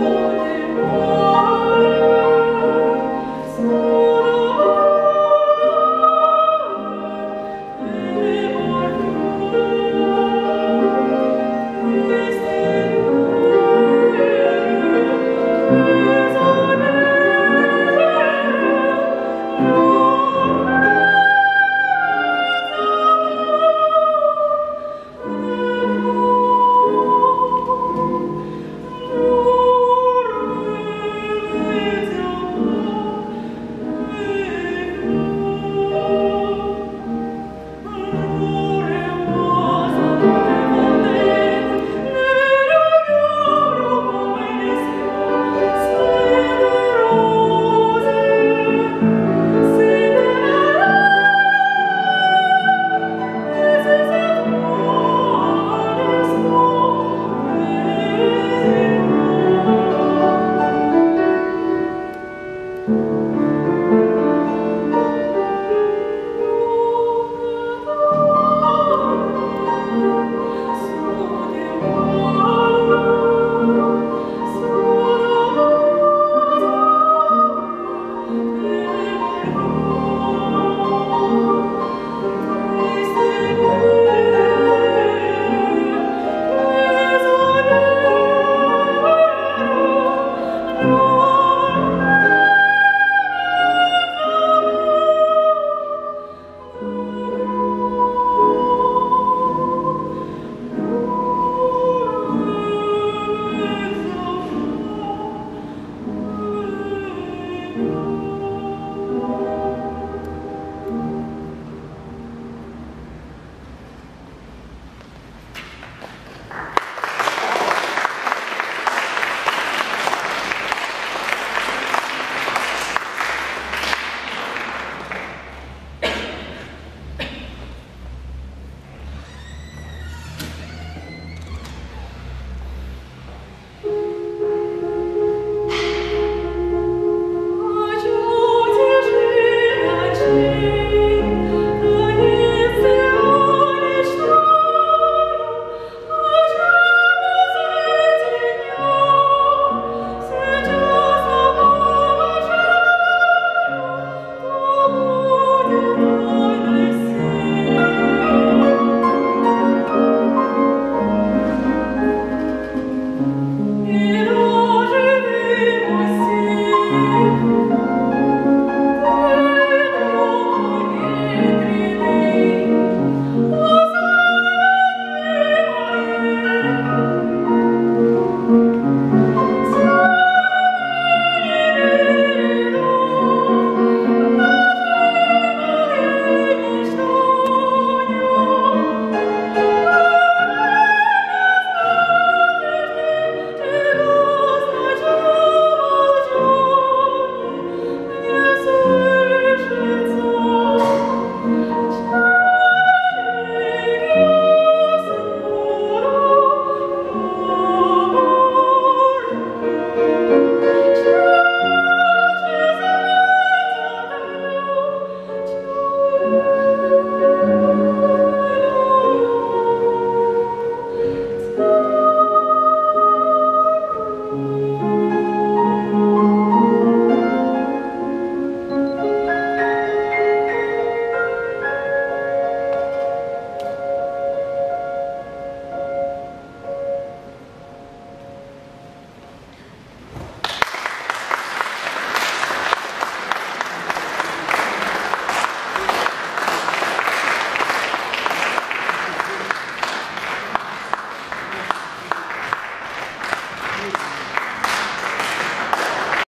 Holy One.